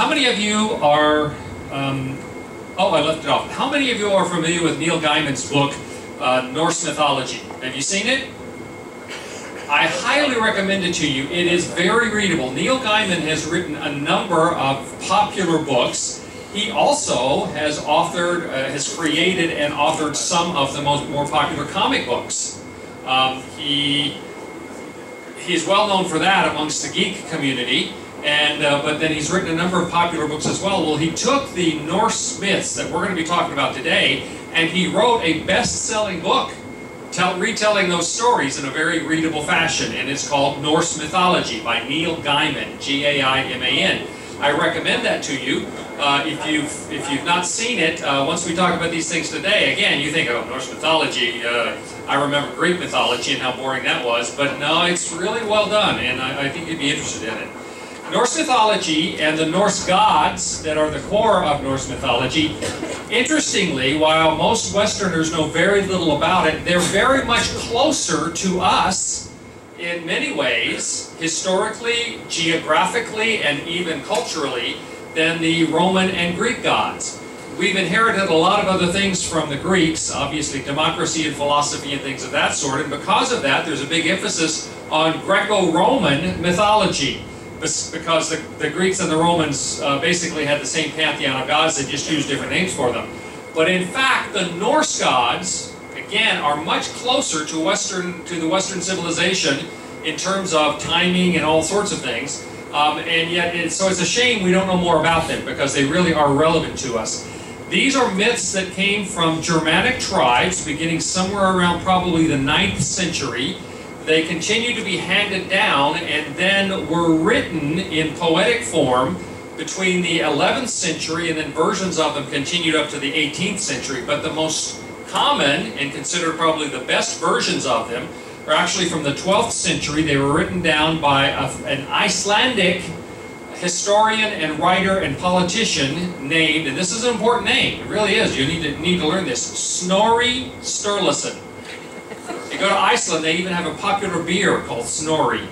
How many of you are, um, oh, I left it off. How many of you are familiar with Neil Gaiman's book, uh, Norse Mythology? Have you seen it? I highly recommend it to you. It is very readable. Neil Gaiman has written a number of popular books. He also has authored, uh, has created and authored some of the most more popular comic books. Um, he he's well known for that amongst the geek community. And, uh, but then he's written a number of popular books as well. Well, he took the Norse myths that we're going to be talking about today, and he wrote a best-selling book tell, retelling those stories in a very readable fashion, and it's called Norse Mythology by Neil Gaiman, G-A-I-M-A-N. I recommend that to you. Uh, if you've if you've not seen it, uh, once we talk about these things today, again, you think, oh, Norse mythology. Uh, I remember Greek mythology and how boring that was, but no, it's really well done, and I, I think you'd be interested in it. Norse mythology and the Norse gods that are the core of Norse mythology, interestingly, while most Westerners know very little about it, they're very much closer to us in many ways, historically, geographically, and even culturally, than the Roman and Greek gods. We've inherited a lot of other things from the Greeks, obviously democracy and philosophy and things of that sort, and because of that, there's a big emphasis on Greco-Roman mythology because the, the Greeks and the Romans uh, basically had the same pantheon of gods, they just used different names for them. But in fact, the Norse gods, again, are much closer to Western to the Western civilization in terms of timing and all sorts of things. Um, and yet, it, so it's a shame we don't know more about them because they really are relevant to us. These are myths that came from Germanic tribes beginning somewhere around probably the 9th century they continue to be handed down and then were written in poetic form between the 11th century and then versions of them continued up to the 18th century. But the most common and considered probably the best versions of them are actually from the 12th century. They were written down by a, an Icelandic historian and writer and politician named, and this is an important name, it really is, you need to, need to learn this, Snorri Sturluson you go to Iceland, they even have a popular beer called Snorri.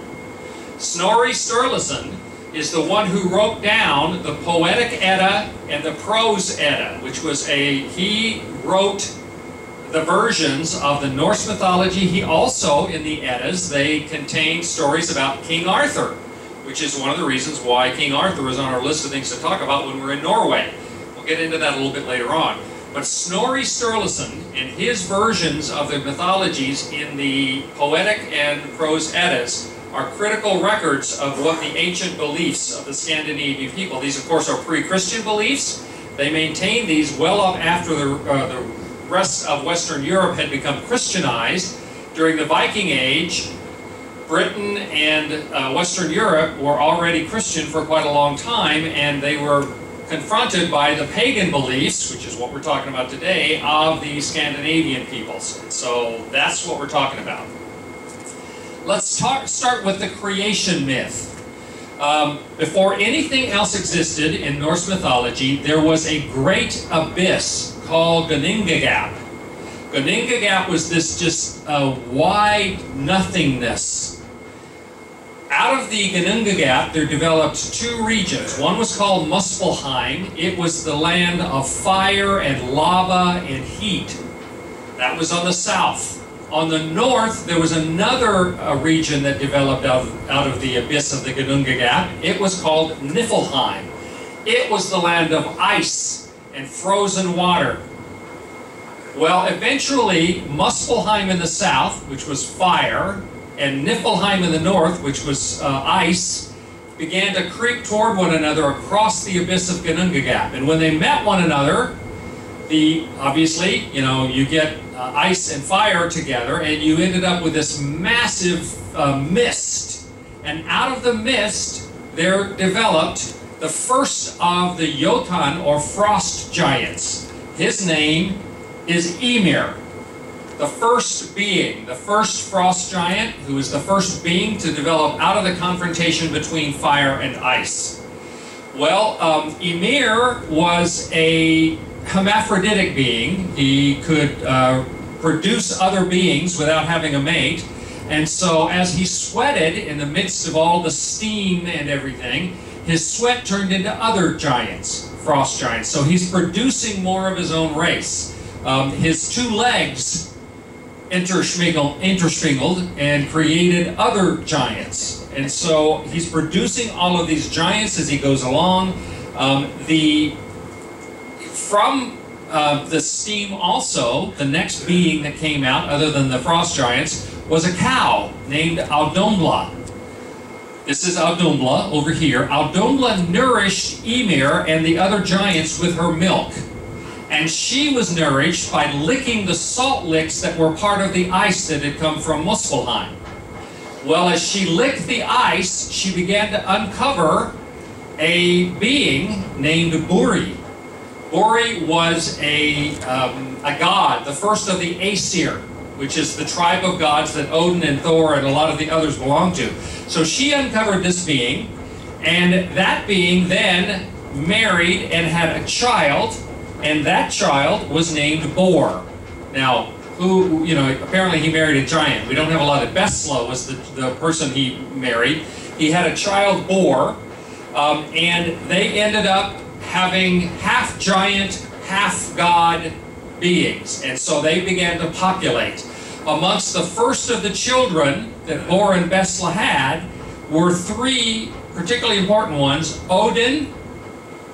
Snorri Sturluson is the one who wrote down the Poetic Edda and the Prose Edda, which was a, he wrote the versions of the Norse mythology. He also, in the Eddas, they contain stories about King Arthur, which is one of the reasons why King Arthur is on our list of things to talk about when we're in Norway. We'll get into that a little bit later on. But Snorri Sturluson and his versions of the mythologies in the poetic and prose Eddas are critical records of what the ancient beliefs of the Scandinavian people. These, of course, are pre-Christian beliefs. They maintained these well up after the, uh, the rest of Western Europe had become Christianized. During the Viking Age, Britain and uh, Western Europe were already Christian for quite a long time, and they were confronted by the pagan beliefs, which is what we're talking about today, of the Scandinavian peoples. So that's what we're talking about. Let's talk, start with the creation myth. Um, before anything else existed in Norse mythology, there was a great abyss called Ginnungagap. Ginnungagap was this just uh, wide nothingness out of the Ginnungagap, there developed two regions. One was called Muspelheim. It was the land of fire and lava and heat. That was on the south. On the north, there was another uh, region that developed out of, out of the abyss of the Ginnungagap. It was called Niflheim. It was the land of ice and frozen water. Well, eventually, Muspelheim in the south, which was fire, and Niflheim in the north, which was uh, ice, began to creep toward one another across the abyss of Ginnungagap. And when they met one another, the obviously, you know, you get uh, ice and fire together, and you ended up with this massive uh, mist. And out of the mist, there developed the first of the Jotun or frost giants. His name is Ymir the first being, the first frost giant, who is the first being to develop out of the confrontation between fire and ice. Well, um, Ymir was a hermaphroditic being. He could uh, produce other beings without having a mate. And so as he sweated in the midst of all the steam and everything, his sweat turned into other giants, frost giants. So he's producing more of his own race. Um, his two legs interschmingled and created other giants. And so he's producing all of these giants as he goes along. Um, the from uh, the steam also, the next being that came out, other than the frost giants, was a cow named Audumbla. This is Audumbla over here. Audumbla nourished Ymir and the other giants with her milk. And she was nourished by licking the salt licks that were part of the ice that had come from Muspelheim. Well, as she licked the ice, she began to uncover a being named Buri. Buri was a, um, a god, the first of the Aesir, which is the tribe of gods that Odin and Thor and a lot of the others belong to. So she uncovered this being, and that being then married and had a child, and that child was named Bor. Now, who, you know, apparently he married a giant. We don't have a lot of Bestla was the, the person he married. He had a child, Bor, um, and they ended up having half giant, half god beings. And so they began to populate. Amongst the first of the children that Bor and Bestla had were three particularly important ones. Odin,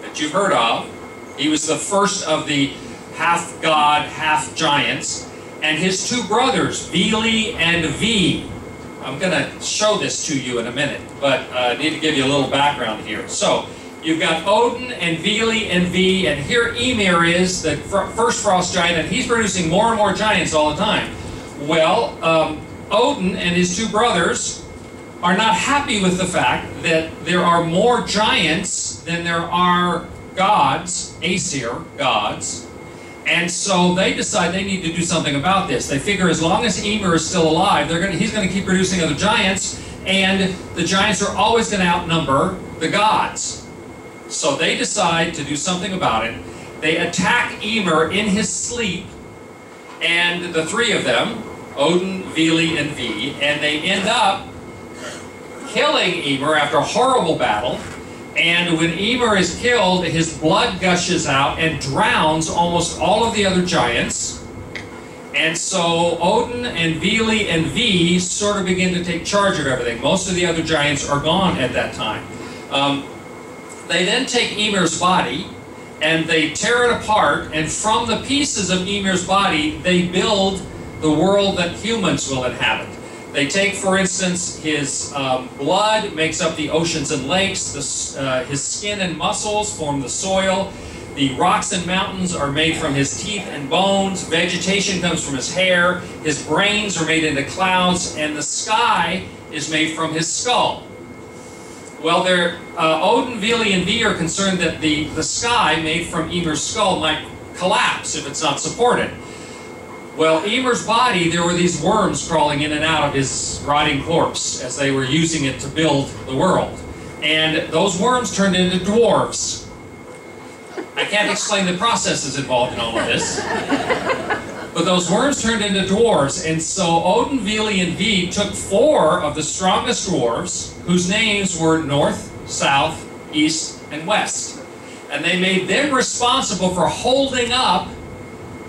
that you've heard of, he was the first of the half god, half giants, and his two brothers, Vili and Ve. I'm going to show this to you in a minute, but uh, I need to give you a little background here. So, You've got Odin and Vili and Ve, and here Ymir is, the first frost giant, and he's producing more and more giants all the time. Well, um, Odin and his two brothers are not happy with the fact that there are more giants than there are gods, Aesir gods, and so they decide they need to do something about this. They figure as long as Ymir is still alive, they're going he's going to keep producing other giants, and the giants are always going to outnumber the gods. So they decide to do something about it. They attack Ymir in his sleep, and the three of them, Odin, Vili, and Ve, and they end up killing Ymir after a horrible battle. And when Ymir is killed, his blood gushes out and drowns almost all of the other giants. And so Odin and Vili and Ve sort of begin to take charge of everything. Most of the other giants are gone at that time. Um, they then take Ymir's body and they tear it apart, and from the pieces of Ymir's body, they build the world that humans will inhabit. They take, for instance, his um, blood makes up the oceans and lakes, the, uh, his skin and muscles form the soil, the rocks and mountains are made from his teeth and bones, vegetation comes from his hair, his brains are made into clouds, and the sky is made from his skull. Well, there, uh, Odin, Vili, and Ve are concerned that the, the sky made from Ymir's skull might collapse if it's not supported. Well, Ymir's body, there were these worms crawling in and out of his rotting corpse as they were using it to build the world. And those worms turned into dwarves. I can't explain the processes involved in all of this. But those worms turned into dwarves, and so Odin, Vili, and Ve took four of the strongest dwarves, whose names were North, South, East, and West. And they made them responsible for holding up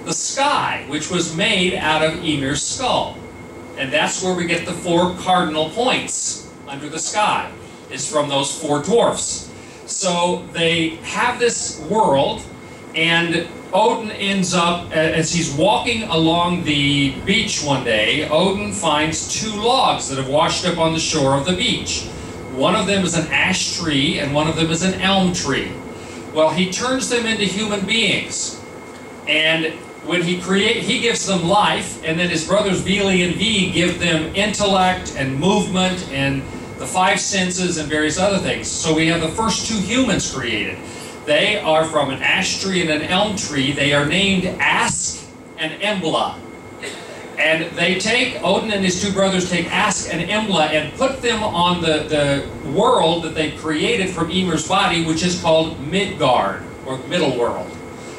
the sky, which was made out of Ymir's skull. And that's where we get the four cardinal points under the sky, is from those four dwarfs. So they have this world, and Odin ends up, as he's walking along the beach one day, Odin finds two logs that have washed up on the shore of the beach. One of them is an ash tree, and one of them is an elm tree. Well, he turns them into human beings. And when he create, he gives them life, and then his brothers Vili and Ve give them intellect and movement and the five senses and various other things. So we have the first two humans created. They are from an ash tree and an elm tree. They are named Ask and Embla. And they take, Odin and his two brothers take Ask and Embla and put them on the, the world that they created from Ymir's body, which is called Midgard, or Middle World.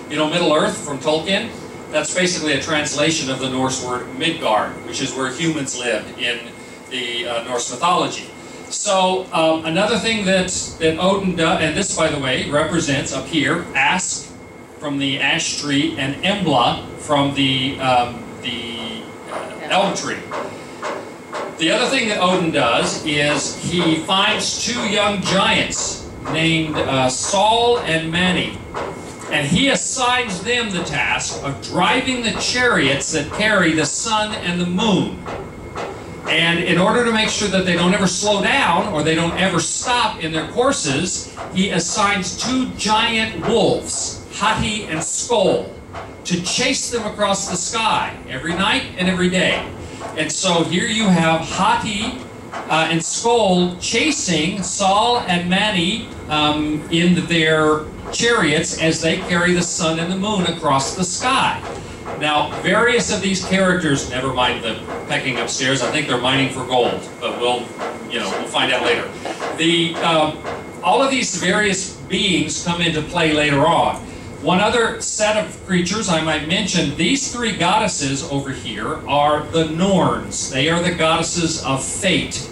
You know Middle Earth from Tolkien? That's basically a translation of the Norse word Midgard, which is where humans lived in the uh, Norse mythology. So um, another thing that, that Odin does, and this, by the way, represents up here, Ask from the ash tree and Embla from the, um, the uh, elm tree. The other thing that Odin does is he finds two young giants named uh, Sol and Mani. And he assigns them the task of driving the chariots that carry the sun and the moon. And in order to make sure that they don't ever slow down or they don't ever stop in their courses, he assigns two giant wolves, Hati and Skoll, to chase them across the sky every night and every day. And so here you have Hati uh, and Skoll chasing Sol and Mani um, in their chariots as they carry the sun and the moon across the sky. Now, various of these characters, never mind the pecking upstairs, I think they're mining for gold, but we'll, you know, we'll find out later. The, um, all of these various beings come into play later on. One other set of creatures I might mention, these three goddesses over here are the Norns. They are the goddesses of fate.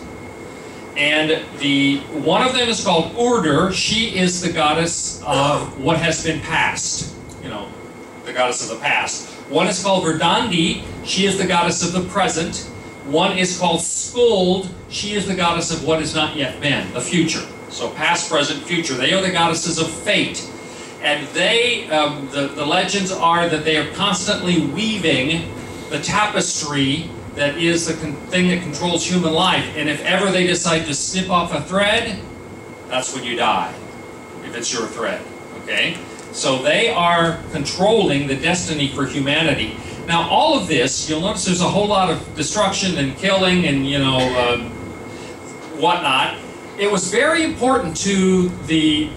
And the one of them is called Urdur. She is the goddess of what has been past. You know, the goddess of the past. One is called Verdandi. She is the goddess of the present. One is called Skuld. She is the goddess of what has not yet been, the future. So past, present, future. They are the goddesses of fate. And they, um, the, the legends are that they are constantly weaving the tapestry that is the thing that controls human life. And if ever they decide to snip off a thread, that's when you die, if it's your thread. Okay? So they are controlling the destiny for humanity. Now, all of this, you'll notice there's a whole lot of destruction and killing and, you know, uh, whatnot. It was very important to the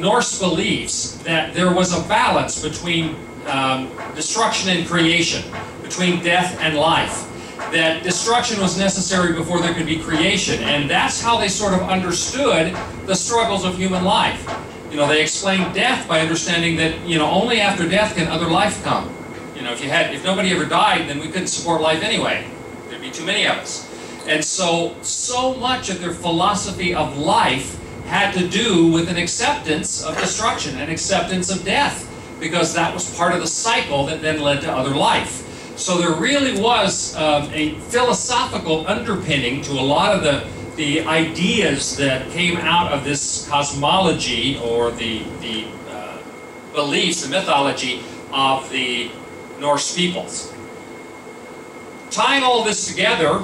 Norse beliefs that there was a balance between um, destruction and creation, between death and life that destruction was necessary before there could be creation. And that's how they sort of understood the struggles of human life. You know, they explained death by understanding that, you know, only after death can other life come. You know, if you had, if nobody ever died, then we couldn't support life anyway. There'd be too many of us. And so, so much of their philosophy of life had to do with an acceptance of destruction, an acceptance of death, because that was part of the cycle that then led to other life. So there really was um, a philosophical underpinning to a lot of the, the ideas that came out of this cosmology or the, the uh, beliefs, the mythology of the Norse peoples. Tying all this together,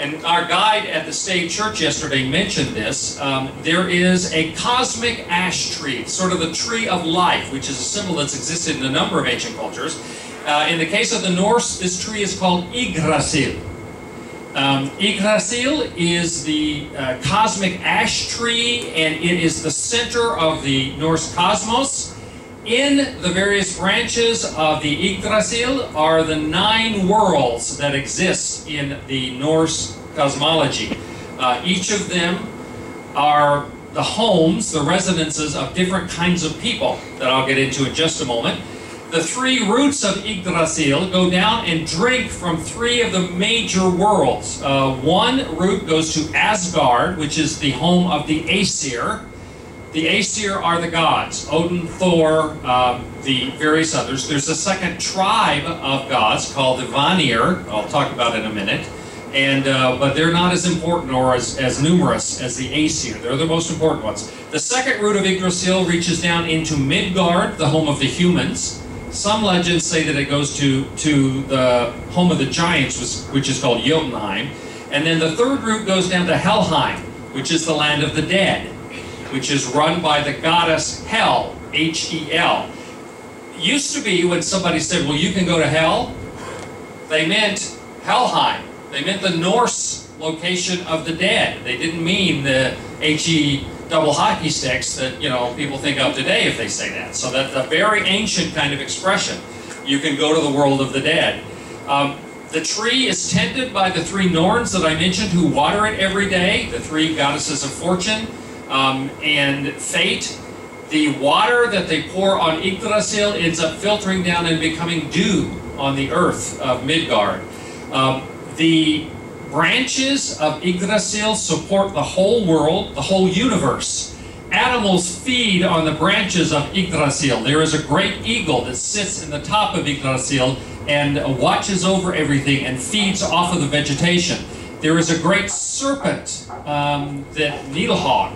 and our guide at the State Church yesterday mentioned this, um, there is a cosmic ash tree, sort of the tree of life, which is a symbol that's existed in a number of ancient cultures. Uh, in the case of the Norse, this tree is called Yggdrasil. Um, Yggdrasil is the uh, cosmic ash tree, and it is the center of the Norse cosmos. In the various branches of the Yggdrasil are the nine worlds that exist in the Norse cosmology. Uh, each of them are the homes, the residences of different kinds of people that I'll get into in just a moment the three roots of Yggdrasil go down and drink from three of the major worlds. Uh, one root goes to Asgard, which is the home of the Aesir. The Aesir are the gods, Odin, Thor, um, the various others. There's a second tribe of gods called the Vanir, I'll talk about in a minute. And, uh, but they're not as important or as, as numerous as the Aesir. They're the most important ones. The second root of Yggdrasil reaches down into Midgard, the home of the humans. Some legends say that it goes to, to the home of the giants, which is called Jotunheim. And then the third root goes down to Helheim, which is the land of the dead, which is run by the goddess Hel, H-E-L. Used to be when somebody said, well, you can go to hell, they meant Helheim. They meant the Norse location of the dead. They didn't mean the H-E double hockey sticks that you know people think of today if they say that. So that's a very ancient kind of expression. You can go to the world of the dead. Um, the tree is tended by the three Norns that I mentioned who water it every day, the three goddesses of fortune um, and fate. The water that they pour on Yggdrasil ends up filtering down and becoming dew on the earth of Midgard. Um, the branches of Yggdrasil support the whole world, the whole universe. Animals feed on the branches of Yggdrasil. There is a great eagle that sits in the top of Yggdrasil and watches over everything and feeds off of the vegetation. There is a great serpent, um, that Nidalhogg,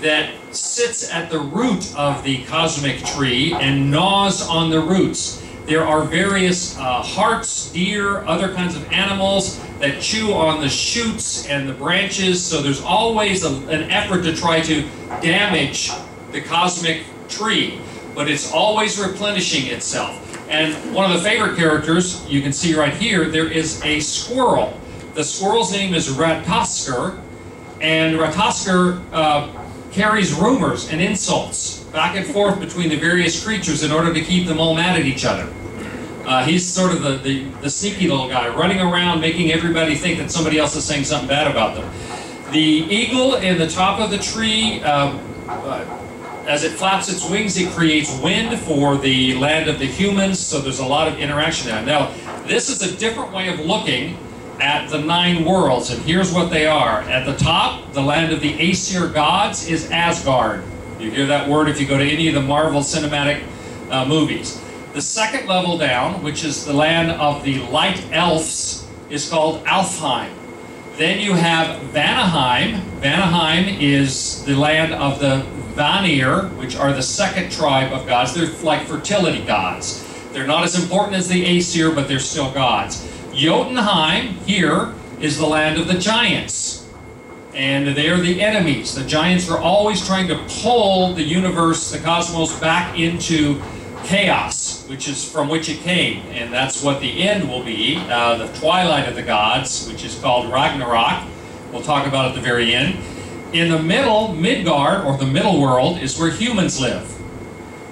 that sits at the root of the cosmic tree and gnaws on the roots. There are various uh, harts, deer, other kinds of animals that chew on the shoots and the branches. So there's always a, an effort to try to damage the cosmic tree, but it's always replenishing itself. And one of the favorite characters you can see right here, there is a squirrel. The squirrel's name is Ratoskr, and Ratoskr uh, carries rumors and insults back and forth between the various creatures in order to keep them all mad at each other. Uh, he's sort of the, the, the, sneaky little guy, running around making everybody think that somebody else is saying something bad about them. The eagle in the top of the tree, uh, uh, as it flaps its wings, it creates wind for the land of the humans, so there's a lot of interaction there. Now, this is a different way of looking at the nine worlds, and here's what they are. At the top, the land of the Aesir gods is Asgard. You hear that word if you go to any of the Marvel cinematic uh, movies. The second level down, which is the land of the light elves, is called Alfheim. Then you have Vanaheim. Vanaheim is the land of the Vanir, which are the second tribe of gods. They're like fertility gods. They're not as important as the Aesir, but they're still gods. Jotunheim, here, is the land of the giants. And they're the enemies. The giants are always trying to pull the universe, the cosmos, back into chaos, which is from which it came, and that's what the end will be, uh, the twilight of the gods, which is called Ragnarok. We'll talk about at the very end. In the middle, Midgard, or the middle world, is where humans live.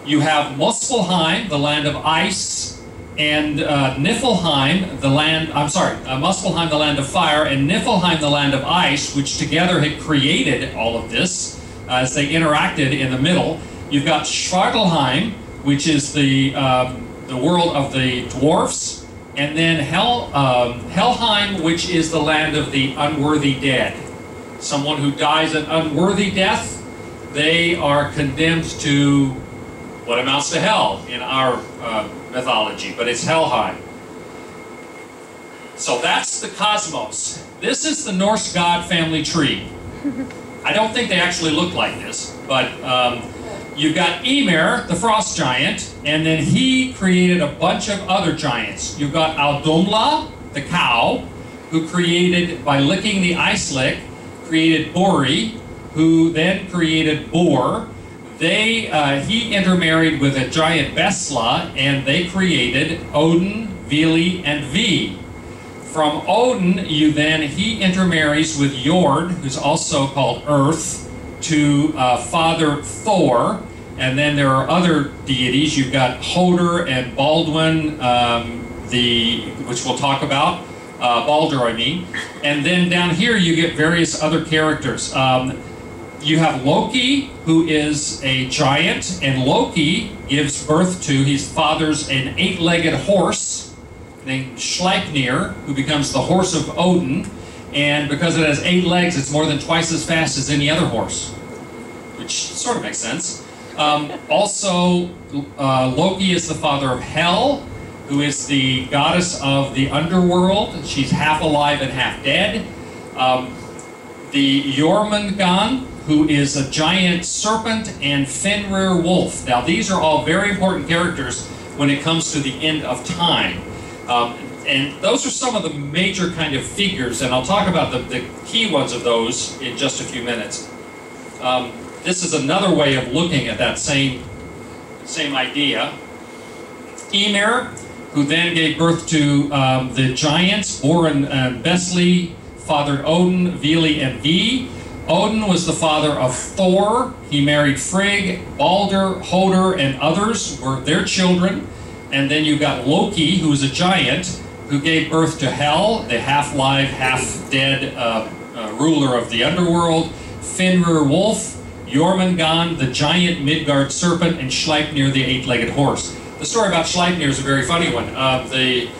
You have Muspelheim, the land of ice, and uh, Niflheim, the land, I'm sorry, uh, Muspelheim, the land of fire, and Niflheim, the land of ice, which together had created all of this uh, as they interacted in the middle. You've got Svartalheim, which is the, um, the world of the dwarfs, and then Hel, um, Helheim, which is the land of the unworthy dead. Someone who dies an unworthy death, they are condemned to what amounts to hell in our uh, mythology, but it's Helheim. So that's the cosmos. This is the Norse god family tree. I don't think they actually look like this, but um, You've got Ymir, the frost giant, and then he created a bunch of other giants. You've got Audumbla, the cow, who created, by licking the ice lick, created Buri, who then created Bor. They, uh, he intermarried with a giant Bestla, and they created Odin, Vili, and Ve. From Odin, you then, he intermarries with Jord, who's also called Earth, to uh, Father Thor, and then there are other deities. You've got Hoder and Baldwin, um, the which we'll talk about. Uh, Balder, I mean. And then down here you get various other characters. Um, you have Loki, who is a giant, and Loki gives birth to, he fathers an eight-legged horse named Sleipnir, who becomes the horse of Odin. And because it has eight legs, it's more than twice as fast as any other horse, which sort of makes sense. Um, also, uh, Loki is the father of Hel, who is the goddess of the underworld. She's half alive and half dead. Um, the Jormungand, who is a giant serpent, and Fenrir wolf. Now, these are all very important characters when it comes to the end of time. Um, and those are some of the major kind of figures, and I'll talk about the, the key ones of those in just a few minutes. Um, this is another way of looking at that same, same idea. Ymir, who then gave birth to um, the giants, Bor and Besli, fathered Odin, Vili, and Ve. Odin was the father of Thor. He married Frigg, Balder, Hoder, and others were their children. And then you've got Loki, who was a giant, who gave birth to Hel, the half-live, half-dead uh, uh, ruler of the underworld. Fenrir Wolf, Jormungand, the giant Midgard serpent, and Sleipnir, the eight-legged horse. The story about Sleipnir is a very funny one. Uh, the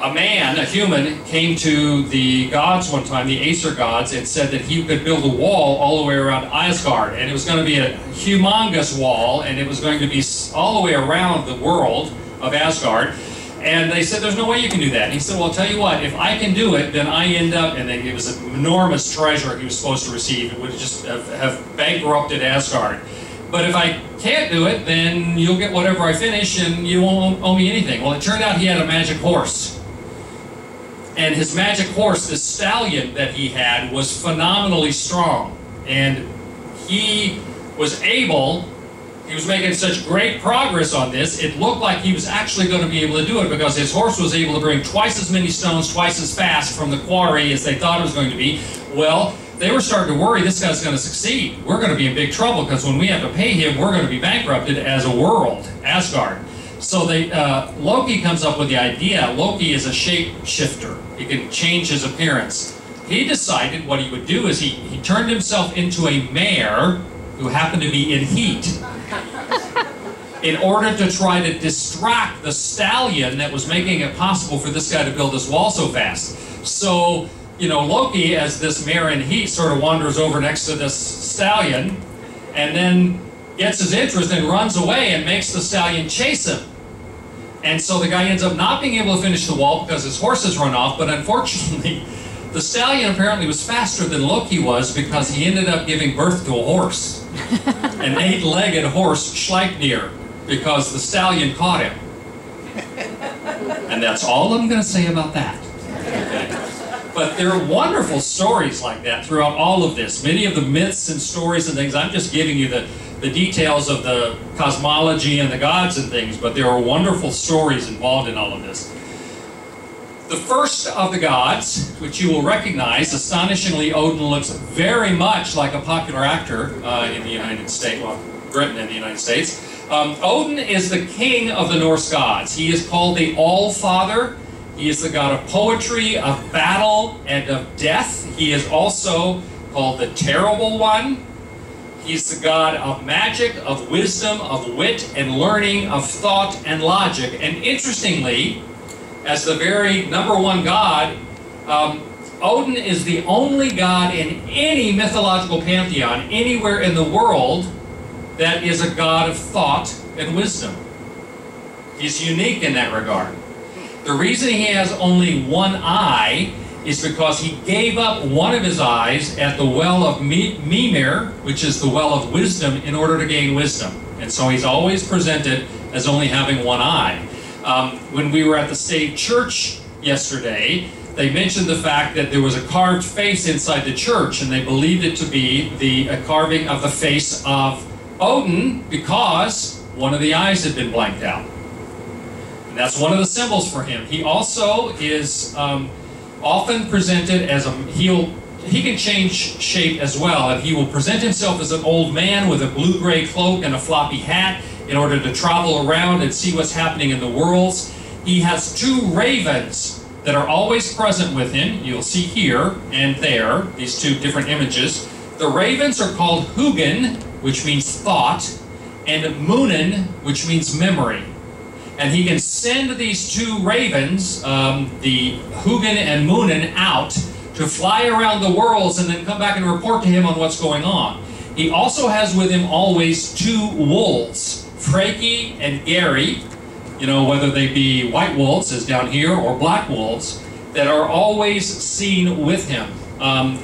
a man, a human, came to the gods one time, the Aesir gods, and said that he could build a wall all the way around Asgard. And it was going to be a humongous wall, and it was going to be all the way around the world of Asgard. And they said, There's no way you can do that. And he said, Well, I'll tell you what, if I can do it, then I end up, and then it was an enormous treasure he was supposed to receive. It would just have, have bankrupted Asgard. But if I can't do it, then you'll get whatever I finish and you won't owe me anything. Well, it turned out he had a magic horse. And his magic horse, this stallion that he had, was phenomenally strong. And he was able, he was making such great progress on this, it looked like he was actually going to be able to do it because his horse was able to bring twice as many stones twice as fast from the quarry as they thought it was going to be. Well, they were starting to worry this guy's going to succeed. We're going to be in big trouble because when we have to pay him, we're going to be bankrupted as a world, Asgard. So they, uh, Loki comes up with the idea. Loki is a shapeshifter. He can change his appearance. He decided what he would do is he, he turned himself into a mare who happened to be in heat in order to try to distract the stallion that was making it possible for this guy to build this wall so fast. So, you know, Loki, as this mare in heat, sort of wanders over next to this stallion and then gets his interest and runs away and makes the stallion chase him. And so the guy ends up not being able to finish the wall because his horse has run off, but unfortunately, the stallion apparently was faster than Loki was because he ended up giving birth to a horse. An eight-legged horse, Sleipnir, because the stallion caught him. And that's all I'm going to say about that. But there are wonderful stories like that throughout all of this. Many of the myths and stories and things, I'm just giving you the, the details of the cosmology and the gods and things, but there are wonderful stories involved in all of this. The first of the gods, which you will recognize, astonishingly, Odin looks very much like a popular actor uh, in the United States, well, Britain and the United States. Um, Odin is the king of the Norse gods. He is called the All Father. He is the god of poetry, of battle, and of death. He is also called the Terrible One. He's the God of magic, of wisdom, of wit and learning, of thought and logic. And interestingly, as the very number one God, um, Odin is the only God in any mythological pantheon anywhere in the world that is a God of thought and wisdom. He's unique in that regard. The reason he has only one eye is because he gave up one of his eyes at the well of Mimir, which is the well of wisdom, in order to gain wisdom. And so he's always presented as only having one eye. Um, when we were at the state church yesterday, they mentioned the fact that there was a carved face inside the church, and they believed it to be the carving of the face of Odin because one of the eyes had been blanked out. And that's one of the symbols for him. He also is um, often presented as a he'll he can change shape as well, and he will present himself as an old man with a blue-gray cloak and a floppy hat in order to travel around and see what's happening in the worlds. He has two ravens that are always present with him. You'll see here and there, these two different images. The ravens are called Hugin, which means thought, and Munin, which means memory and he can send these two ravens, um, the Hugin and Munin, out to fly around the worlds and then come back and report to him on what's going on. He also has with him always two wolves, Freki and Geri, you know, whether they be white wolves, as down here, or black wolves, that are always seen with him. Um,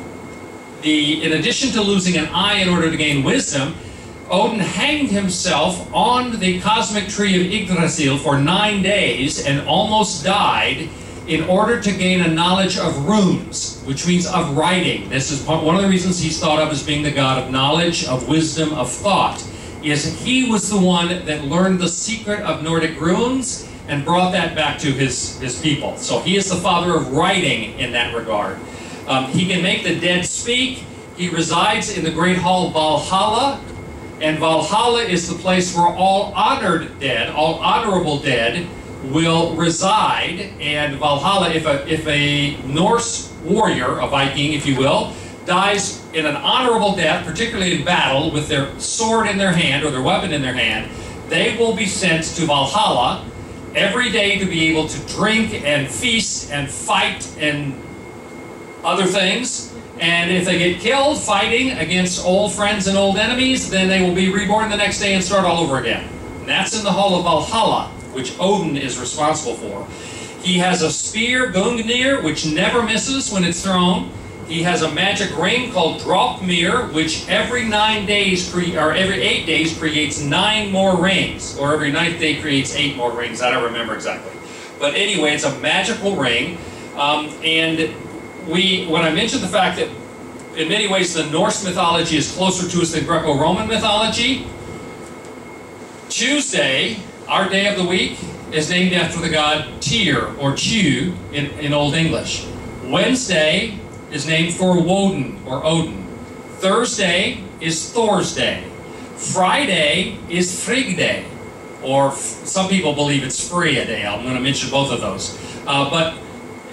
the, in addition to losing an eye in order to gain wisdom, Odin hanged himself on the cosmic tree of Yggdrasil for nine days and almost died in order to gain a knowledge of runes, which means of writing. This is one of the reasons he's thought of as being the god of knowledge, of wisdom, of thought, is he was the one that learned the secret of Nordic runes and brought that back to his, his people. So he is the father of writing in that regard. Um, he can make the dead speak. He resides in the great hall Valhalla, and Valhalla is the place where all honored dead, all honorable dead, will reside. And Valhalla, if a, if a Norse warrior, a Viking, if you will, dies in an honorable death, particularly in battle, with their sword in their hand or their weapon in their hand, they will be sent to Valhalla. every day to be able to drink and feast and fight and other things. And if they get killed fighting against old friends and old enemies, then they will be reborn the next day and start all over again. And that's in the Hall of Valhalla, which Odin is responsible for. He has a spear, Gungnir, which never misses when it's thrown. He has a magic ring called Draupnir, which every nine days, or every eight days, creates nine more rings. Or every ninth day creates eight more rings. I don't remember exactly. But anyway, it's a magical ring. Um, and we, when I mentioned the fact that in many ways the Norse mythology is closer to us than Greco-Roman mythology, Tuesday, our day of the week, is named after the god Tyr, or Chu in, in Old English. Wednesday is named for Woden, or Odin. Thursday is Thor's Day. Friday is Frigg Day, or some people believe it's Freya Day. I'm going to mention both of those. Uh, but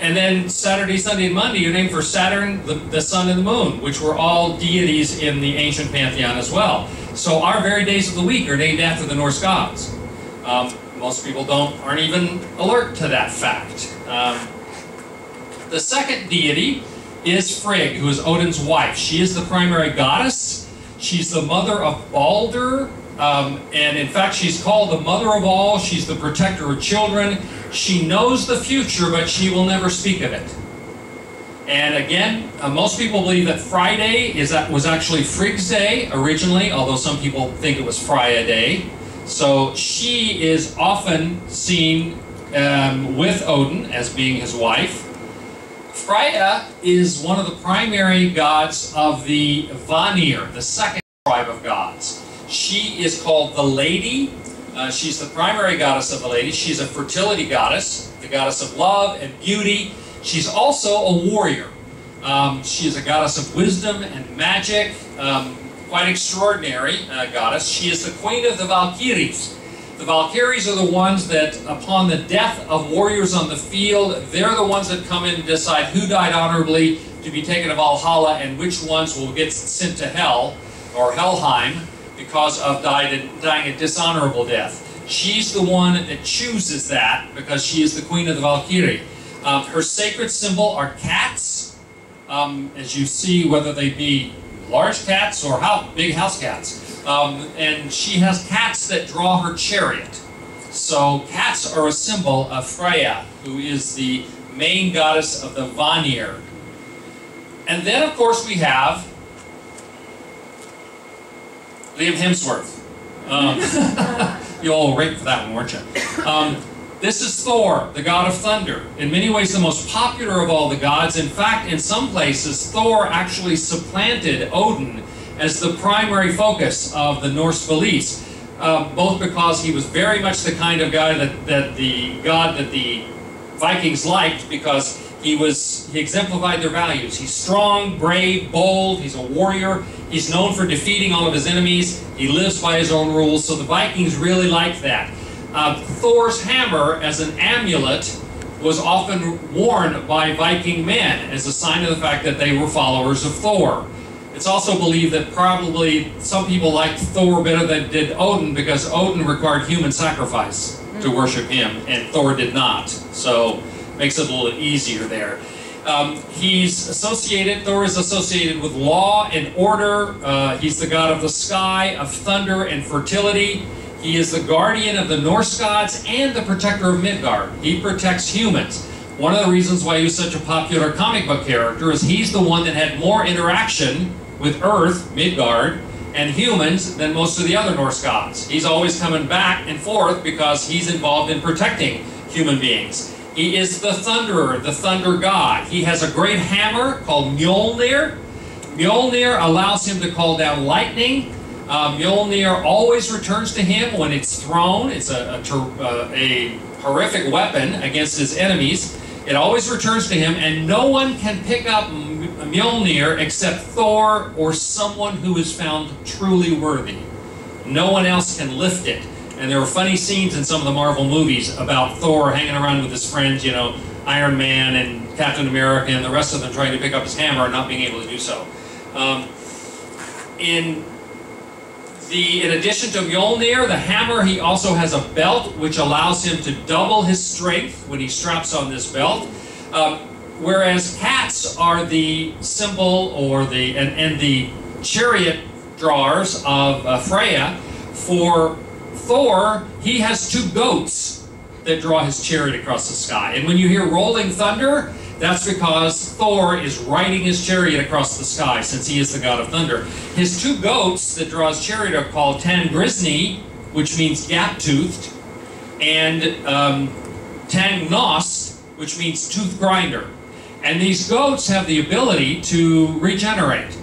and then Saturday, Sunday, and Monday are named for Saturn, the, the sun, and the moon, which were all deities in the ancient pantheon as well. So our very days of the week are named after the Norse gods. Um, most people don't aren't even alert to that fact. Um, the second deity is Frigg, who is Odin's wife. She is the primary goddess. She's the mother of Balder, um, and in fact, she's called the mother of all. She's the protector of children. She knows the future, but she will never speak of it. And again, uh, most people believe that Friday is that was actually Frigg's day originally, although some people think it was Freya Day. So she is often seen um, with Odin as being his wife. Freya is one of the primary gods of the Vanir, the second tribe of gods. She is called the Lady. Uh, she's the primary goddess of the ladies. She's a fertility goddess, the goddess of love and beauty. She's also a warrior. Um, she is a goddess of wisdom and magic, um, quite extraordinary uh, goddess. She is the queen of the Valkyries. The Valkyries are the ones that, upon the death of warriors on the field, they're the ones that come in and decide who died honorably to be taken to Valhalla and which ones will get sent to hell or Helheim because of dying a dishonorable death. She's the one that chooses that because she is the queen of the Valkyrie. Um, her sacred symbol are cats, um, as you see, whether they be large cats or how, big house cats. Um, and she has cats that draw her chariot. So cats are a symbol of Freya, who is the main goddess of the Vanir. And then, of course, we have Liam Hemsworth. Um, you all raped for that one, weren't you? Um, this is Thor, the god of thunder. In many ways, the most popular of all the gods. In fact, in some places, Thor actually supplanted Odin as the primary focus of the Norse beliefs. Uh, both because he was very much the kind of guy that, that the god that the Vikings liked because he was he exemplified their values. He's strong, brave, bold, he's a warrior. He's known for defeating all of his enemies. He lives by his own rules, so the Vikings really liked that. Uh, Thor's hammer as an amulet was often worn by Viking men as a sign of the fact that they were followers of Thor. It's also believed that probably some people liked Thor better than did Odin because Odin required human sacrifice to worship him, and Thor did not. So makes it a little easier there. Um, he's associated, Thor is associated with law and order. Uh, he's the god of the sky, of thunder and fertility. He is the guardian of the Norse gods and the protector of Midgard. He protects humans. One of the reasons why he was such a popular comic book character is he's the one that had more interaction with Earth, Midgard, and humans than most of the other Norse gods. He's always coming back and forth because he's involved in protecting human beings. He is the thunderer, the thunder god. He has a great hammer called Mjolnir. Mjolnir allows him to call down lightning. Uh, Mjolnir always returns to him when it's thrown. It's a, a, uh, a horrific weapon against his enemies. It always returns to him, and no one can pick up Mjolnir except Thor or someone who is found truly worthy. No one else can lift it. And there were funny scenes in some of the Marvel movies about Thor hanging around with his friends, you know, Iron Man and Captain America and the rest of them trying to pick up his hammer and not being able to do so. Um, in The, in addition to Mjolnir, the hammer, he also has a belt which allows him to double his strength when he straps on this belt. Um, whereas cats are the symbol or the and, and the chariot drawers of uh, Freya, for Thor, he has two goats that draw his chariot across the sky. And when you hear rolling thunder, that's because Thor is riding his chariot across the sky, since he is the god of thunder. His two goats that draw his chariot are called Tangrisni, which means gap-toothed, and um, Tangnost, which means tooth grinder. And these goats have the ability to regenerate.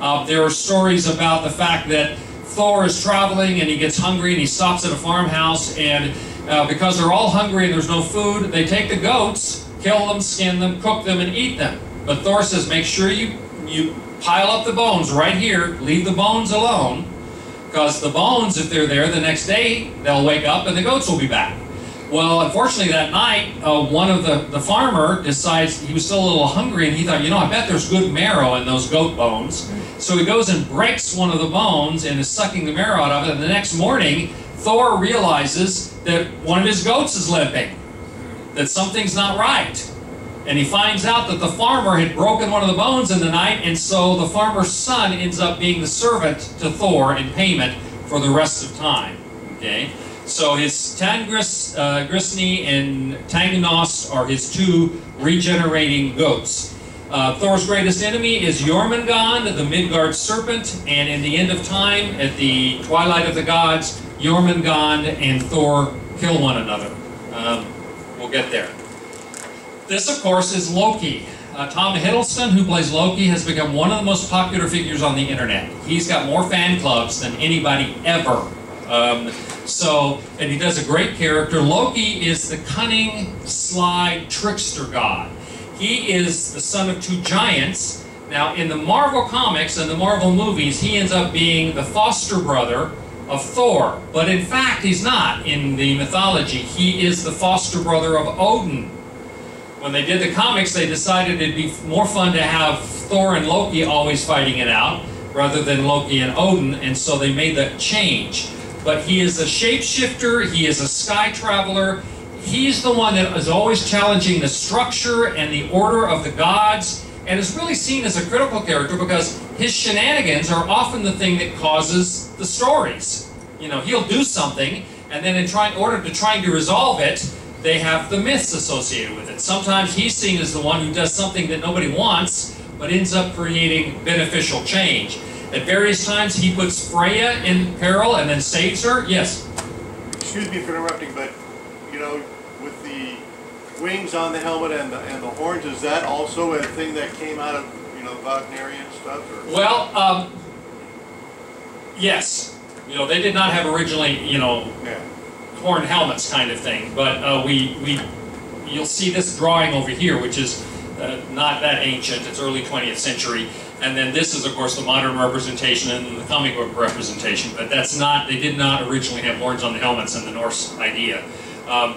Uh, there are stories about the fact that Thor is traveling and he gets hungry and he stops at a farmhouse and uh, because they're all hungry and there's no food, they take the goats kill them, skin them, cook them, and eat them. But Thor says, make sure you, you pile up the bones right here, leave the bones alone, because the bones, if they're there the next day, they'll wake up and the goats will be back. Well, unfortunately, that night, uh, one of the, the farmer decides he was still a little hungry and he thought, you know, I bet there's good marrow in those goat bones. So he goes and breaks one of the bones and is sucking the marrow out of it. And the next morning, Thor realizes that one of his goats is limping that something's not right. And he finds out that the farmer had broken one of the bones in the night, and so the farmer's son ends up being the servant to Thor in payment for the rest of time. Okay? So his Tangris, uh, Grisni and Tangnost are his two regenerating goats. Uh, Thor's greatest enemy is Jormungand, the Midgard serpent, and in the end of time, at the twilight of the gods, Jormungand and Thor kill one another. Um, We'll get there. This, of course, is Loki. Uh, Tom Hiddleston, who plays Loki, has become one of the most popular figures on the internet. He's got more fan clubs than anybody ever. Um, so, and he does a great character. Loki is the cunning, sly trickster god. He is the son of two giants. Now, in the Marvel comics and the Marvel movies, he ends up being the foster brother of Thor. But in fact, he's not in the mythology. He is the foster brother of Odin. When they did the comics, they decided it'd be more fun to have Thor and Loki always fighting it out rather than Loki and Odin, and so they made that change. But he is a shapeshifter, he is a sky traveler, he's the one that is always challenging the structure and the order of the gods, and is really seen as a critical character because his shenanigans are often the thing that causes the stories. You know, he'll do something, and then in order to trying to resolve it, they have the myths associated with it. Sometimes he's seen as the one who does something that nobody wants, but ends up creating beneficial change. At various times, he puts Freya in peril and then saves her. Yes? Excuse me for interrupting, but, you know, wings on the helmet and the, and the horns, is that also a thing that came out of you know, Wagnerian stuff? Or? Well, um, yes. You know, they did not have originally, you know, yeah. horn helmets kind of thing, but uh, we, we, you'll see this drawing over here, which is uh, not that ancient, it's early 20th century, and then this is, of course, the modern representation and the comic book representation, but that's not, they did not originally have horns on the helmets in the Norse idea. Um,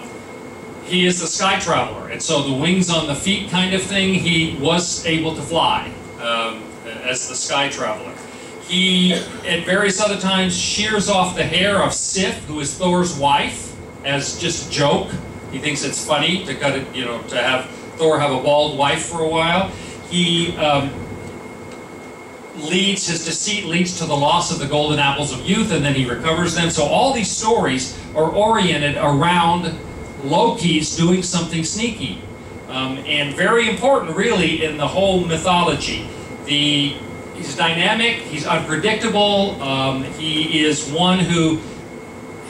he is the sky traveler, and so the wings on the feet kind of thing, he was able to fly um, as the sky traveler. He, at various other times, shears off the hair of Sif, who is Thor's wife, as just a joke. He thinks it's funny to cut it, you know, to have Thor have a bald wife for a while. He um, leads, his deceit leads to the loss of the golden apples of youth, and then he recovers them. So all these stories are oriented around Loki's doing something sneaky. Um, and very important, really, in the whole mythology. The, he's dynamic, he's unpredictable, um, he is one who,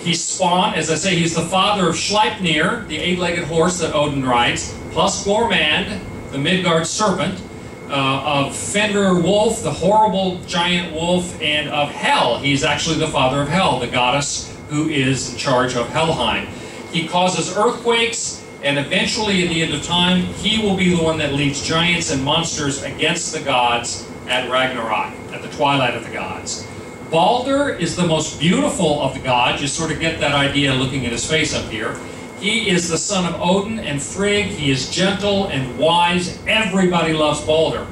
he's spawned, as I say, he's the father of Sleipnir, the eight-legged horse that Odin rides, plus Gormand, the Midgard serpent, uh, of Fenrir Wolf, the horrible giant wolf, and of Hel. He's actually the father of Hel, the goddess who is in charge of Helheim. He causes earthquakes, and eventually, in the end of time, he will be the one that leads giants and monsters against the gods at Ragnarok, at the twilight of the gods. Balder is the most beautiful of the gods. You sort of get that idea looking at his face up here. He is the son of Odin and Frigg. He is gentle and wise. Everybody loves Balder.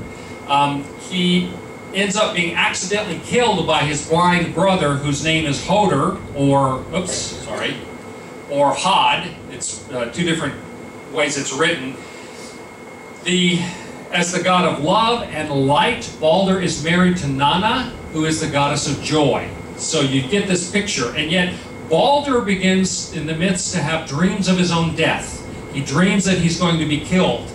Um, he ends up being accidentally killed by his blind brother, whose name is Hoder, or oops, sorry, or Hod. It's uh, two different ways it's written. The as the god of love and light, Balder is married to Nanna, who is the goddess of joy. So you get this picture, and yet Balder begins in the midst to have dreams of his own death. He dreams that he's going to be killed.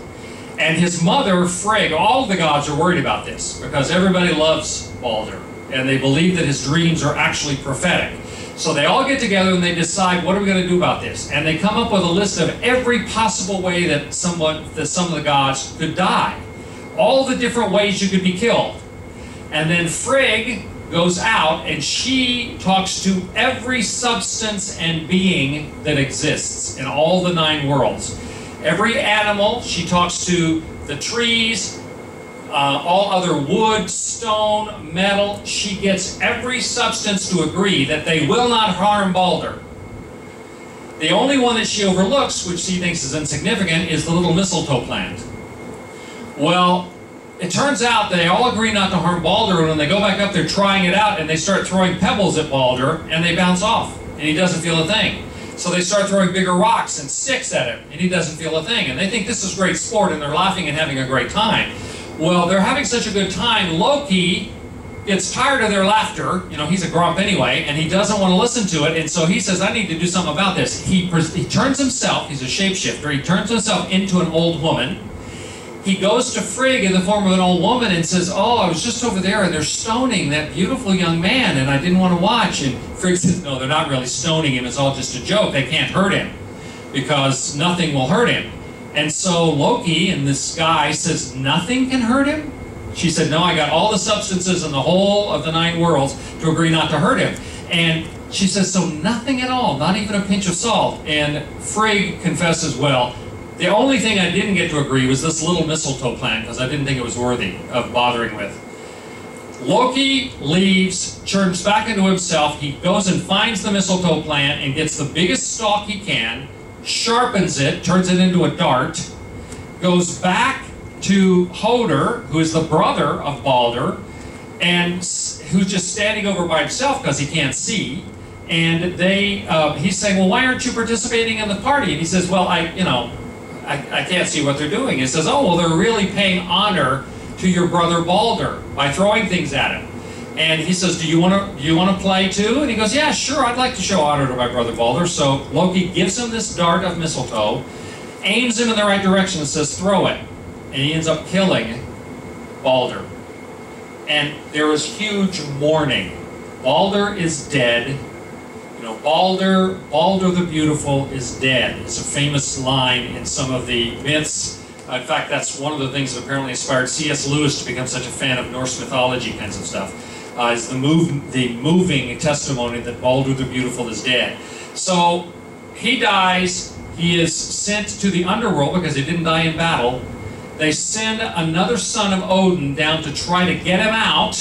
And his mother, Frigg, all the gods are worried about this because everybody loves Balder and they believe that his dreams are actually prophetic. So they all get together and they decide what are we going to do about this. And they come up with a list of every possible way that someone, that some of the gods could die. All the different ways you could be killed. And then Frigg goes out and she talks to every substance and being that exists in all the nine worlds. Every animal, she talks to the trees, uh, all other wood, stone, metal. She gets every substance to agree that they will not harm Balder. The only one that she overlooks, which she thinks is insignificant, is the little mistletoe plant. Well, it turns out they all agree not to harm Balder, and when they go back up, they're trying it out, and they start throwing pebbles at Balder, and they bounce off, and he doesn't feel a thing. So they start throwing bigger rocks and sticks at him, and he doesn't feel a thing. And they think this is great sport, and they're laughing and having a great time. Well, they're having such a good time, Loki gets tired of their laughter. You know, he's a grump anyway, and he doesn't want to listen to it. And so he says, I need to do something about this. He, he turns himself, he's a shapeshifter, he turns himself into an old woman he goes to Frigg in the form of an old woman and says, Oh, I was just over there and they're stoning that beautiful young man and I didn't want to watch. And Frigg says, No, they're not really stoning him. It's all just a joke. They can't hurt him because nothing will hurt him. And so Loki and this guy says, Nothing can hurt him? She said, No, I got all the substances in the whole of the nine worlds to agree not to hurt him. And she says, So nothing at all, not even a pinch of salt. And Frigg confesses, Well, the only thing I didn't get to agree was this little mistletoe plant because I didn't think it was worthy of bothering with. Loki leaves, turns back into himself. He goes and finds the mistletoe plant and gets the biggest stalk he can, sharpens it, turns it into a dart, goes back to Hoder, who is the brother of Balder, and who's just standing over by himself because he can't see. And they, uh, he's saying, "Well, why aren't you participating in the party?" And he says, "Well, I, you know, I, I can't see what they're doing. It says, oh, well, they're really paying honor to your brother Balder by throwing things at him. And he says, do you want to you want to play too? And he goes, yeah, sure, I'd like to show honor to my brother Balder. So Loki gives him this dart of mistletoe, aims him in the right direction and says, throw it. And he ends up killing Balder. And there is huge mourning. Balder is dead you know, Balder, Balder the Beautiful is dead. It's a famous line in some of the myths. Uh, in fact, that's one of the things that apparently inspired C.S. Lewis to become such a fan of Norse mythology kinds of stuff. Uh, is the move, the moving testimony that Balder the Beautiful is dead. So he dies. He is sent to the underworld because he didn't die in battle. They send another son of Odin down to try to get him out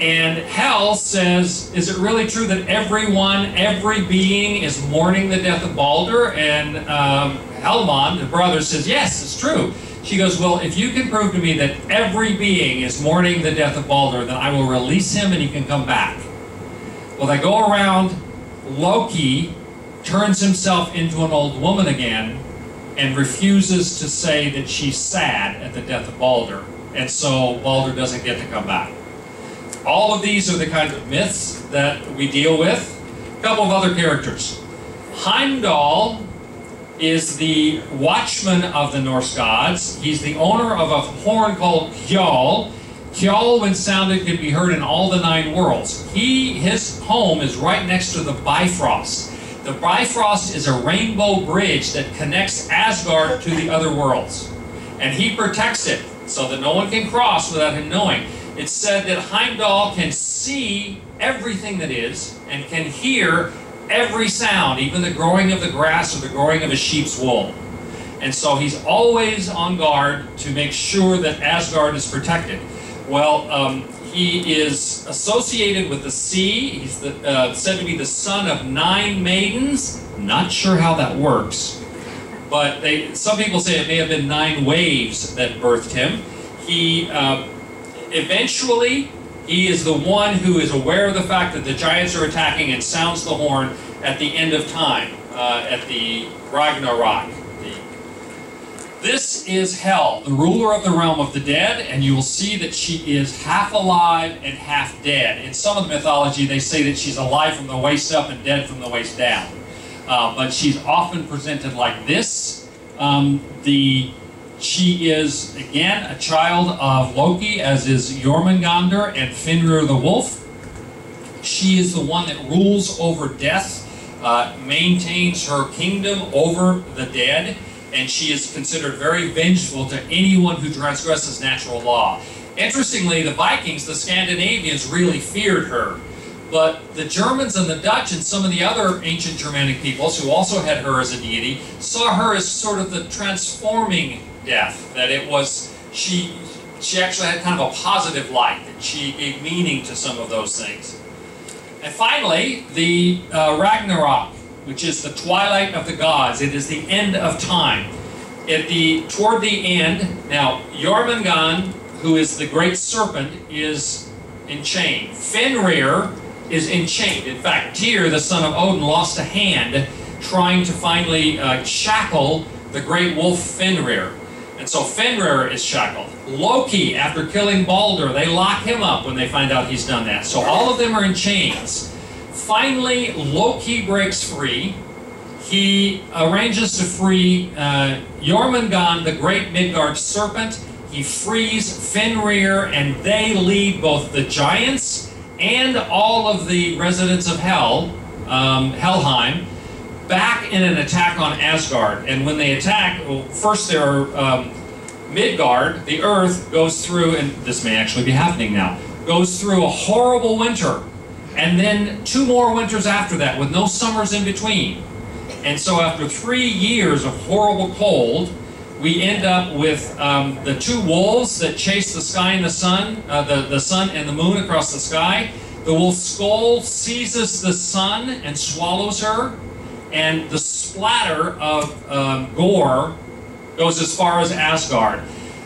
and Hel says, Is it really true that everyone, every being is mourning the death of Balder? And um, Hermod, the brother, says, Yes, it's true. She goes, Well, if you can prove to me that every being is mourning the death of Balder, then I will release him and he can come back. Well, they go around. Loki turns himself into an old woman again and refuses to say that she's sad at the death of Balder. And so Balder doesn't get to come back. All of these are the kinds of myths that we deal with. A couple of other characters. Heimdall is the watchman of the Norse gods. He's the owner of a horn called Kjol. Kjol, when sounded, can be heard in all the nine worlds. He, his home is right next to the Bifrost. The Bifrost is a rainbow bridge that connects Asgard to the other worlds. And he protects it so that no one can cross without him knowing it's said that Heimdall can see everything that is and can hear every sound, even the growing of the grass or the growing of a sheep's wool. And so he's always on guard to make sure that Asgard is protected. Well, um, he is associated with the sea. He's the, uh, said to be the son of nine maidens. Not sure how that works. But they, some people say it may have been nine waves that birthed him. He uh, eventually, he is the one who is aware of the fact that the giants are attacking and sounds the horn at the end of time, uh, at the Ragnarok. This is Hel, the ruler of the realm of the dead, and you will see that she is half alive and half dead. In some of the mythology, they say that she's alive from the waist up and dead from the waist down. Uh, but she's often presented like this. Um, the she is, again, a child of Loki, as is Jormungandr and Fenrir the Wolf. She is the one that rules over death, uh, maintains her kingdom over the dead, and she is considered very vengeful to anyone who transgresses natural law. Interestingly, the Vikings, the Scandinavians, really feared her. But the Germans and the Dutch and some of the other ancient Germanic peoples who also had her as a deity saw her as sort of the transforming death. That it was, she, she actually had kind of a positive light, that she gave meaning to some of those things. And finally, the uh, Ragnarok, which is the twilight of the gods. It is the end of time. At the toward the end, now Jormungand, who is the great serpent, is enchained. Fenrir is enchained. In fact, Tyr, the son of Odin, lost a hand trying to finally uh, shackle the great wolf Fenrir. And so Fenrir is shackled. Loki, after killing Balder, they lock him up when they find out he's done that. So all of them are in chains. Finally, Loki breaks free. He arranges to free uh, Jormungand, the great Midgard serpent. He frees Fenrir, and they lead both the giants and all of the residents of Hell, um, Helheim, back in an attack on Asgard. And when they attack, well, first there are um, Midgard, the Earth, goes through, and this may actually be happening now, goes through a horrible winter. And then two more winters after that, with no summers in between. And so after three years of horrible cold, we end up with um, the two wolves that chase the sky and the sun, uh, the, the sun and the moon across the sky. The wolf Skoll seizes the sun and swallows her, and the splatter of um, gore goes as far as Asgard.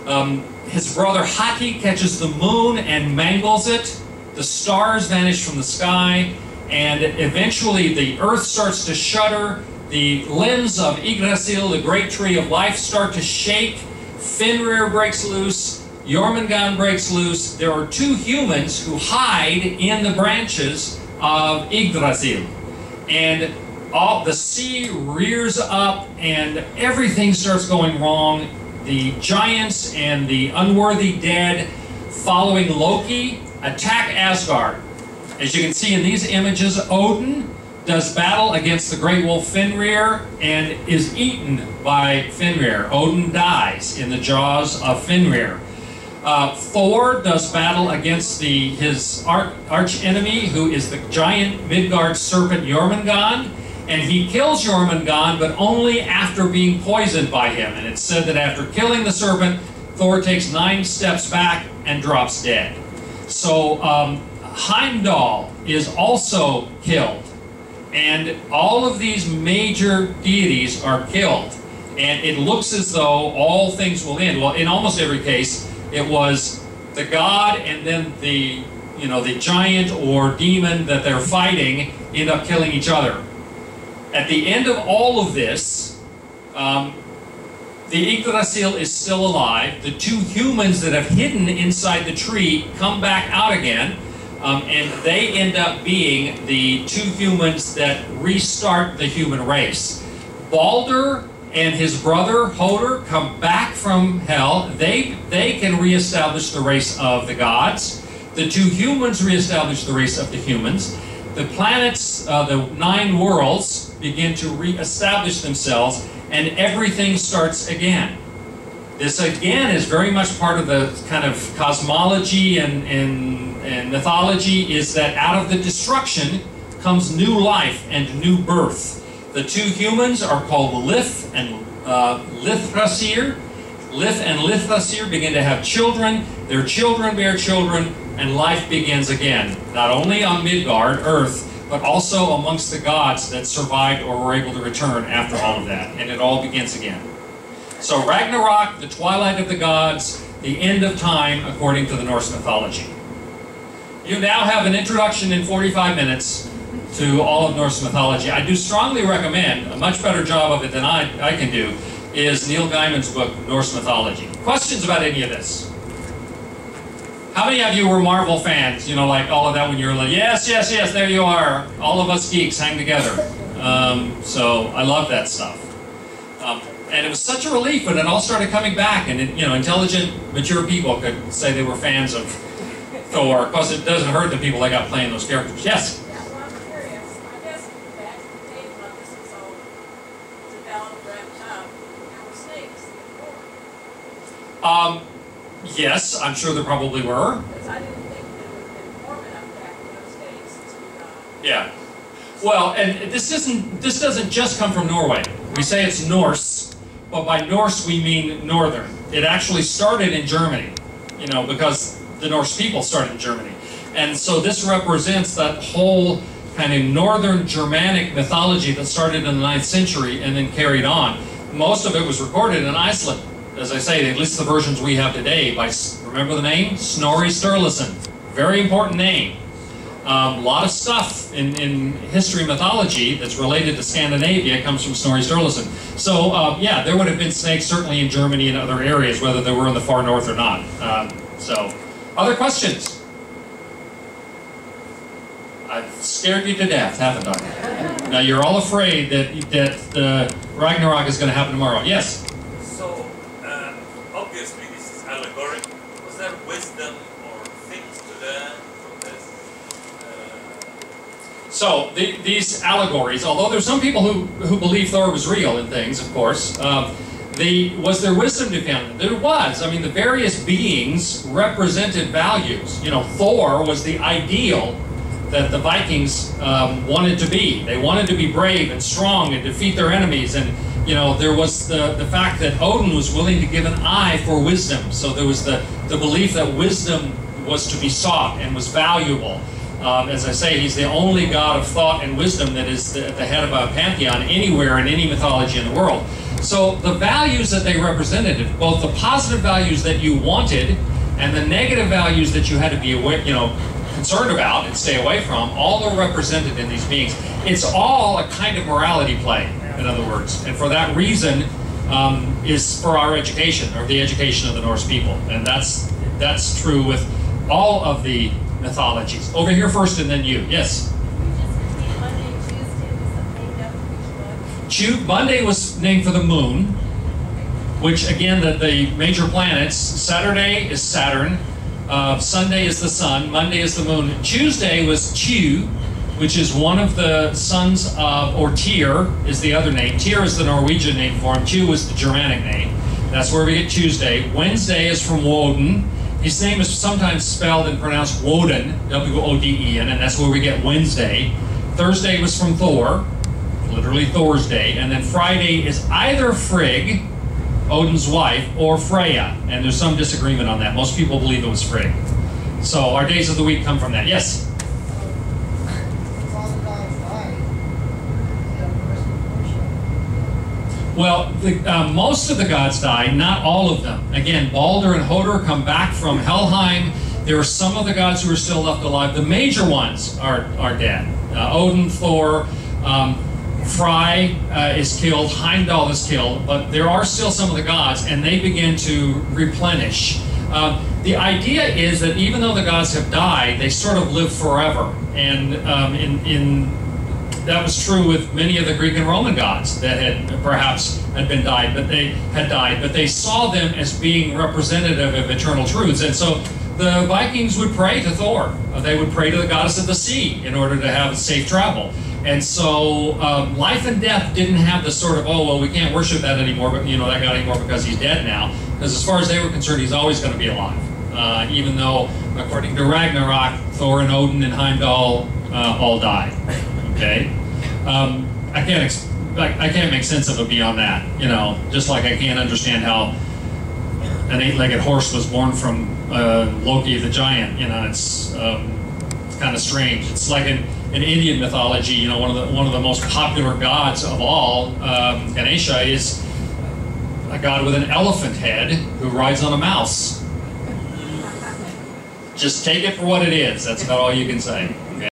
Um, his brother Hati catches the moon and mangles it. The stars vanish from the sky, and eventually the earth starts to shudder the limbs of Yggdrasil, the great tree of life, start to shake. Fenrir breaks loose. Jormungand breaks loose. There are two humans who hide in the branches of Yggdrasil. And all the sea rears up and everything starts going wrong. The giants and the unworthy dead following Loki attack Asgard. As you can see in these images, Odin does battle against the great wolf Fenrir and is eaten by Fenrir. Odin dies in the jaws of Fenrir. Uh, Thor does battle against the his arch enemy, who is the giant Midgard serpent Jormungand, and he kills Jormungand, but only after being poisoned by him. And it's said that after killing the serpent, Thor takes nine steps back and drops dead. So um, Heimdall is also killed. And all of these major deities are killed. And it looks as though all things will end. Well, in almost every case, it was the god and then the, you know, the giant or demon that they're fighting end up killing each other. At the end of all of this, um, the Yggdrasil is still alive. The two humans that have hidden inside the tree come back out again. Um, and they end up being the two humans that restart the human race. Balder and his brother Hoder come back from hell. They, they can reestablish the race of the gods. The two humans reestablish the race of the humans. The planets, uh, the nine worlds, begin to reestablish themselves, and everything starts again. This again is very much part of the kind of cosmology and, and, and mythology is that out of the destruction comes new life and new birth. The two humans are called Lif and uh, Lifthrasir. Lif and Lifthrasir begin to have children. Their children bear children, and life begins again. Not only on Midgard, Earth, but also amongst the gods that survived or were able to return after all of that. And it all begins again. So Ragnarok, the twilight of the gods, the end of time according to the Norse mythology. You now have an introduction in 45 minutes to all of Norse mythology. I do strongly recommend, a much better job of it than I, I can do, is Neil Gaiman's book, Norse Mythology. Questions about any of this? How many of you were Marvel fans? You know, like all of that when you were like, yes, yes, yes, there you are. All of us geeks hang together. Um, so I love that stuff. Um, and it was such a relief when it all started coming back, and it, you know, intelligent, mature people could say they were fans of Thor. Course, it doesn't hurt the people that got playing those characters. Yes. Yeah, well, I'm curious. I guess back in the day when this was all developed, wrapped up, there were snakes in the Um, yes, I'm sure there probably were. Because I didn't think that it would have been warm enough back in those days to, uh, Yeah. Well, and this isn't this doesn't just come from Norway. We say it's Norse, but by Norse we mean northern. It actually started in Germany, you know, because the Norse people started in Germany. And so this represents that whole kind of northern Germanic mythology that started in the 9th century and then carried on. Most of it was recorded in Iceland. As I say, at least the versions we have today by, remember the name? Snorri Sturluson. Very important name. A um, lot of stuff in, in history mythology that's related to Scandinavia comes from Snorri Sturluson. So, uh, yeah, there would have been snakes certainly in Germany and other areas, whether they were in the far north or not. Um, so, other questions? I've scared you to death, haven't I? Now, you're all afraid that, that the Ragnarok is going to happen tomorrow. Yes? So, uh, obviously this is allegory. Was there wisdom or things to learn from this? So the, these allegories, although there's some people who, who believe Thor was real in things, of course, uh, the, was there wisdom to found? There was. I mean, the various beings represented values. You know, Thor was the ideal that the Vikings um, wanted to be. They wanted to be brave and strong and defeat their enemies. And you know, there was the, the fact that Odin was willing to give an eye for wisdom. So there was the, the belief that wisdom was to be sought and was valuable. Um, as I say, he's the only god of thought and wisdom that is the, at the head of a pantheon anywhere in any mythology in the world. So the values that they represented, both the positive values that you wanted and the negative values that you had to be aware, you know, concerned about and stay away from, all are represented in these beings. It's all a kind of morality play, in other words. And for that reason, um, is for our education, or the education of the Norse people. And that's that's true with all of the mythologies. Over here first and then you. Yes? Monday was named for the moon, which again, the, the major planets, Saturday is Saturn, uh, Sunday is the sun, Monday is the moon. Tuesday was Chu, which is one of the sons of, or Tyr is the other name. Tyr is the Norwegian name for him, Chu is the Germanic name. That's where we get Tuesday. Wednesday is from Woden. His name is sometimes spelled and pronounced Woden, W-O-D-E-N, and that's where we get Wednesday. Thursday was from Thor, literally Thor's day. And then Friday is either Frigg, Odin's wife, or Freya. And there's some disagreement on that. Most people believe it was Frigg. So our days of the week come from that. Yes? Well, the, uh, most of the gods die, not all of them. Again, Balder and Hoder come back from Helheim. There are some of the gods who are still left alive. The major ones are, are dead. Uh, Odin, Thor, um, Fry uh, is killed, Heimdall is killed, but there are still some of the gods, and they begin to replenish. Um, the idea is that even though the gods have died, they sort of live forever. And um, in, in that was true with many of the Greek and Roman gods that had perhaps had been died, but they had died, but they saw them as being representative of eternal truths. And so the Vikings would pray to Thor. Uh, They would pray to the goddess of the sea in order to have safe travel. And so um, life and death didn't have the sort of, oh, well, we can't worship that anymore, but you know, that god anymore because he's dead now. Because as far as they were concerned, he's always going to be alive. Uh, even though, according to Ragnarok, Thor and Odin and Heimdall uh, all died. Okay? Um, I can't ex- I, I can't make sense of it beyond that. You know, just like I can't understand how an eight-legged horse was born from uh, Loki the giant. You know, it's um, it's kind of strange. It's like in, in Indian mythology. You know, one of the one of the most popular gods of all, um, Ganesha, is a god with an elephant head who rides on a mouse. Just take it for what it is. That's about all you can say.